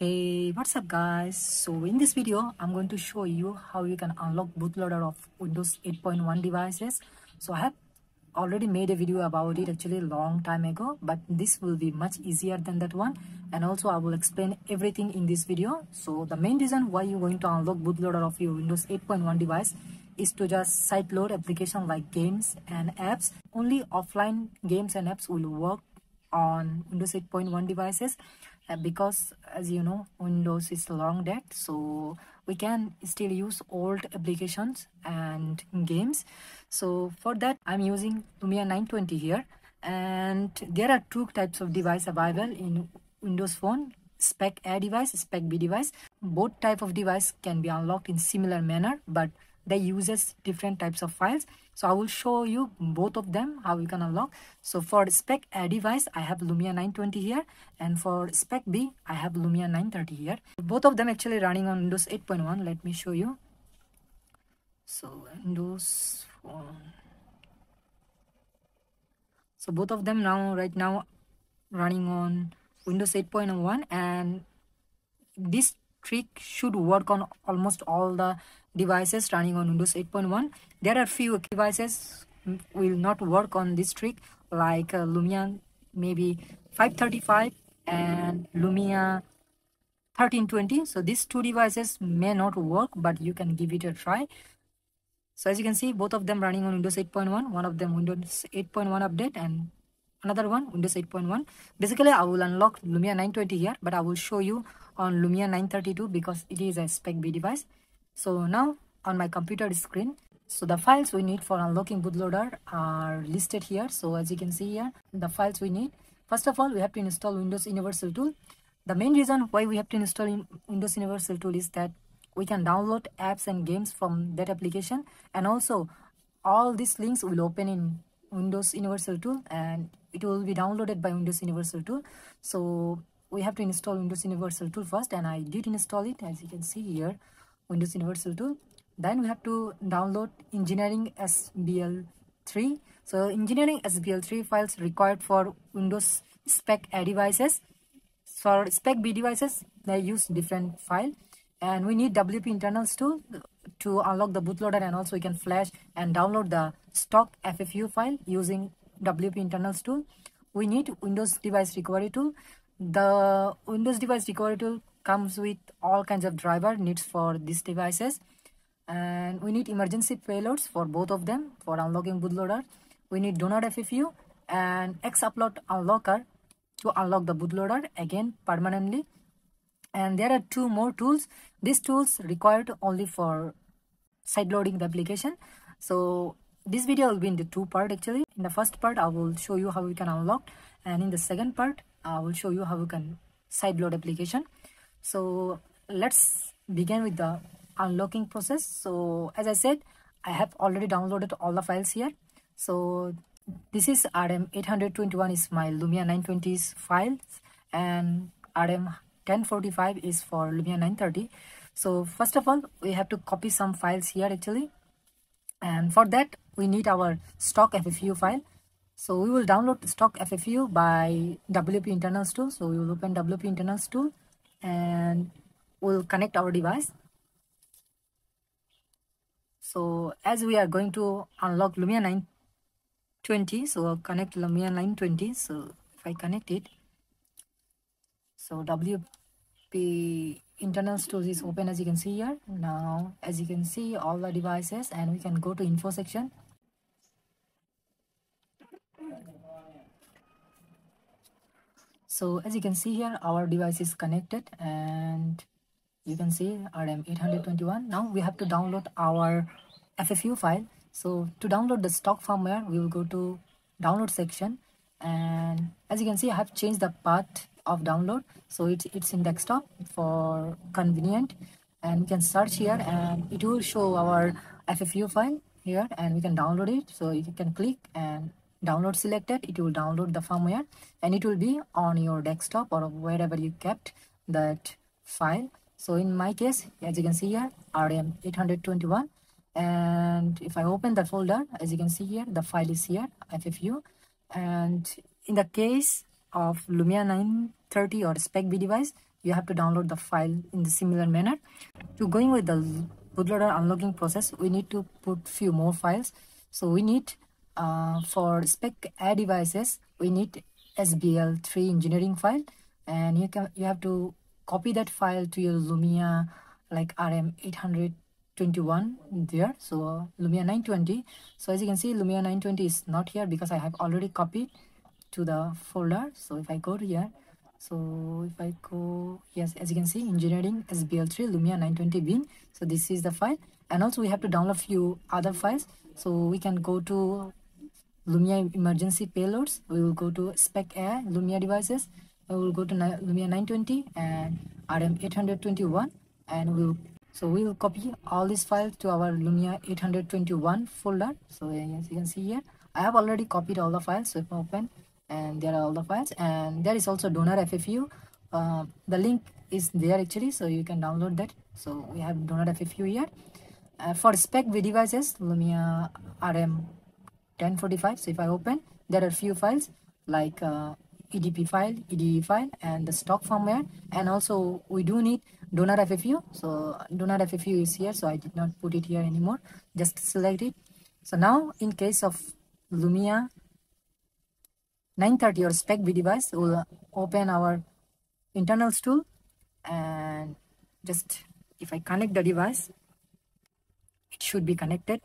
Hey, what's up guys? So in this video, I'm going to show you how you can unlock bootloader of Windows 8.1 devices. So I have already made a video about it actually a long time ago, but this will be much easier than that one. And also I will explain everything in this video. So the main reason why you're going to unlock bootloader of your Windows 8.1 device is to just side load application like games and apps. Only offline games and apps will work on Windows 8.1 devices uh, because as you know Windows is long dead so we can still use old applications and games. So for that I'm using Lumia 920 here. And there are two types of device available in Windows Phone spec A device spec B device. Both type of device can be unlocked in similar manner but they uses different types of files. So i will show you both of them how you can unlock. So for spec a device i have lumia 920 here. And for spec b i have lumia 930 here. Both of them actually running on windows 8.1 let me show you. So windows phone. So both of them now right now running on windows 8.1 and this trick should work on almost all the devices running on Windows 8.1. There are few devices will not work on this trick like uh, Lumia maybe 535 and Lumia 1320. So these two devices may not work but you can give it a try. So as you can see both of them running on Windows 8.1. One of them Windows 8.1 update and another one Windows 8.1. Basically I will unlock Lumia 920 here but I will show you on Lumia 932 because it is a spec B device. So now on my computer screen, so the files we need for unlocking bootloader are listed here. So as you can see here, the files we need. First of all, we have to install Windows Universal Tool. The main reason why we have to install Windows Universal Tool is that we can download apps and games from that application and also all these links will open in Windows Universal Tool and it will be downloaded by Windows Universal Tool. So we have to install Windows Universal Tool first and I did install it as you can see here Windows Universal Tool. Then we have to download Engineering SBL3. So Engineering SBL3 files required for Windows Spec A devices. For Spec B devices, they use different file. And we need WP internals tool to unlock the bootloader and also we can flash and download the stock FFU file using WP internals tool. We need Windows device recovery tool. The Windows device recovery tool comes with all kinds of driver needs for these devices. And we need emergency payloads for both of them for unlocking bootloader we need donor ffu and xupload unlocker to unlock the bootloader again permanently. And there are two more tools. These tools required only for side loading the application. So this video will be in the two part actually. In the first part i will show you how we can unlock. And in the second part i will show you how we can side load application so let's begin with the unlocking process. So as i said i have already downloaded all the files here. So this is rm 821 is my lumia 920's files and rm 1045 is for lumia 930 so first of all we have to copy some files here actually. And for that we need our stock ffu file. So we will download stock ffu by wp internals tool. So we will open wp internals tool and we'll connect our device. So as we are going to unlock lumia 920 so I'll connect lumia 920 so if i connect it so wp internals tool is open as you can see here. Now as you can see all the devices and we can go to info section so as you can see here our device is connected and you can see rm821 now we have to download our ffu file. So to download the stock firmware we will go to download section. And as you can see i have changed the path of download. So it's it's in desktop for convenient. And we can search here and it will show our ffu file here and we can download it. So you can click and download selected it will download the firmware and it will be on your desktop or wherever you kept that file. So in my case as you can see here rm821 and if i open the folder as you can see here the file is here ffu and in the case of lumia 930 or spec b device you have to download the file in the similar manner. To going with the bootloader unlocking process we need to put few more files. So we need uh, for spec a devices we need sbl3 engineering file and you can you have to copy that file to your lumia like rm 821 there. So lumia 920 so as you can see lumia 920 is not here because i have already copied to the folder. So if i go here so if i go yes as you can see engineering sbl3 lumia 920 bin. So this is the file. And also we have to download few other files. So we can go to lumia emergency payloads we will go to spec air lumia devices. We will go to lumia 920 and rm 821 and we'll so we will copy all these files to our lumia 821 folder. So as you can see here i have already copied all the files so if I open and there are all the files and there is also donor ffu uh, the link is there actually so you can download that. So we have donor ffu here. Uh, for spec b devices lumia rm 1045 so if i open there are few files like uh, edp file ede file and the stock firmware and also we do need donor ffu so donor ffu is here so i did not put it here anymore just select it. So now in case of lumia 930 or spec b device we'll open our internals tool and just if I connect the device it should be connected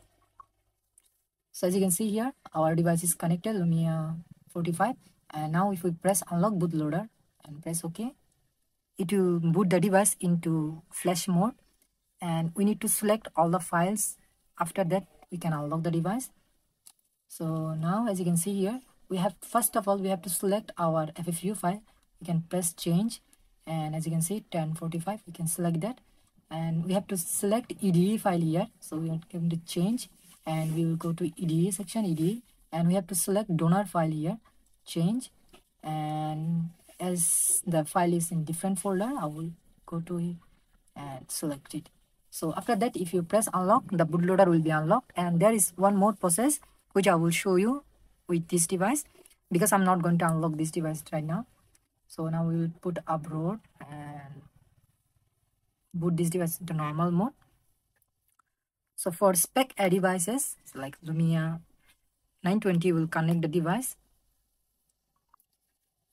so as you can see here our device is connected Lumia 45 and now if we press unlock bootloader and press OK it will boot the device into flash mode. And we need to select all the files. After that we can unlock the device. So now as you can see here we have first of all we have to select our FFU file. We can press change. And as you can see 1045 we can select that. And we have to select EDE file here. So we are going to change and we will go to EDE section EDE and we have to select donor file here change and as the file is in different folder I will go to it and select it so after that if you press unlock the bootloader will be unlocked and there is one more process which I will show you with this device because I'm not going to unlock this device right now. So now we will put abroad and boot this device to normal mode. So for spec A devices, so like Lumia 920 will connect the device.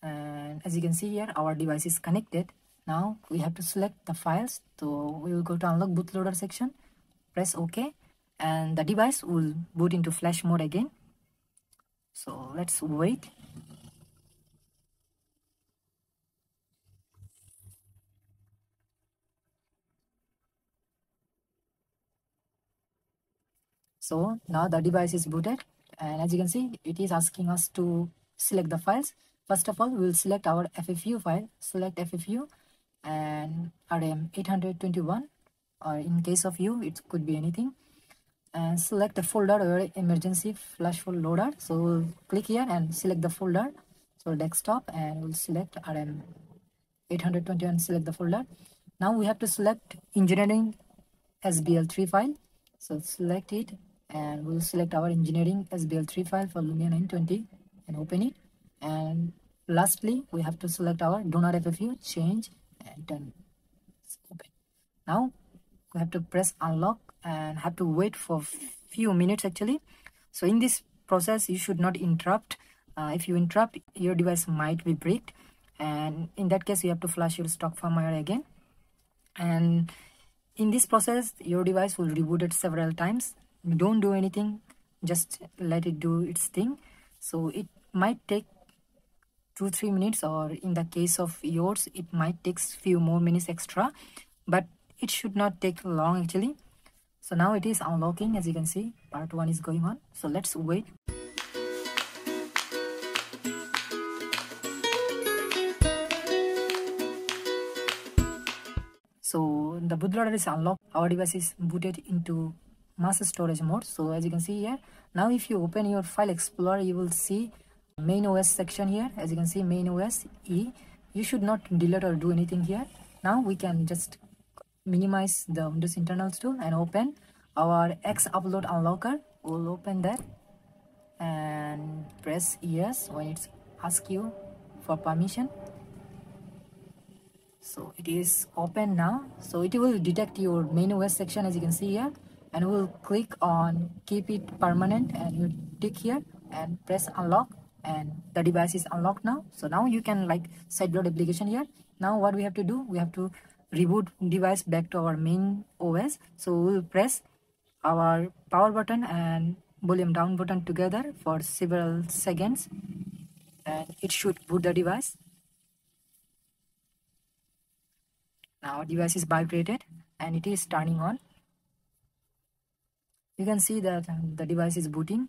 And as you can see here, our device is connected. Now we have to select the files. So we will go to unlock bootloader section, press OK, and the device will boot into flash mode again so let's wait so now the device is booted and as you can see it is asking us to select the files. First of all we will select our ffu file select ffu and rm821 or in case of you it could be anything. And select the folder or emergency flash full loader. So we'll click here and select the folder. So desktop and we'll select rm 821 select the folder. Now we have to select engineering sbl3 file. So select it and we'll select our engineering sbl3 file for lumia 920 and open it. And lastly we have to select our donor ffu change and done. Open. Now we have to press unlock and have to wait for few minutes actually. So in this process you should not interrupt. Uh, if you interrupt your device might be bricked and in that case you have to flash your stock firmware again. And in this process your device will reboot it several times don't do anything just let it do its thing. So it might take two three minutes or in the case of yours it might take few more minutes extra but it should not take long actually. So now it is unlocking as you can see part one is going on. So let's wait. So the bootloader is unlocked. Our device is booted into mass storage mode. So as you can see here now if you open your file explorer you will see main os section here. As you can see main os e. You should not delete or do anything here. Now we can just minimize the Windows internals tool and open our Xupload unlocker. We'll open that and press yes when it's ask you for permission. so it is open now. So it will detect your main OS section as you can see here and we'll click on keep it permanent and you tick here and press unlock and the device is unlocked now. So now you can like sideload application here. Now what we have to do we have to reboot device back to our main os so we'll press our power button and volume down button together for several seconds and it should boot the device. Now device is vibrated and it is turning on you can see that um, the device is booting.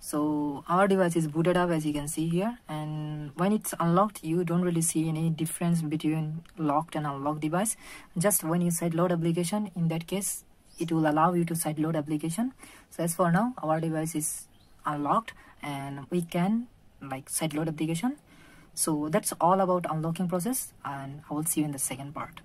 So our device is booted up as you can see here and when it's unlocked you don't really see any difference between locked and unlocked device. Just when you side load application in that case it will allow you to sideload application. So as for now our device is unlocked and we can like sideload application. So that's all about unlocking process and i will see you in the second part.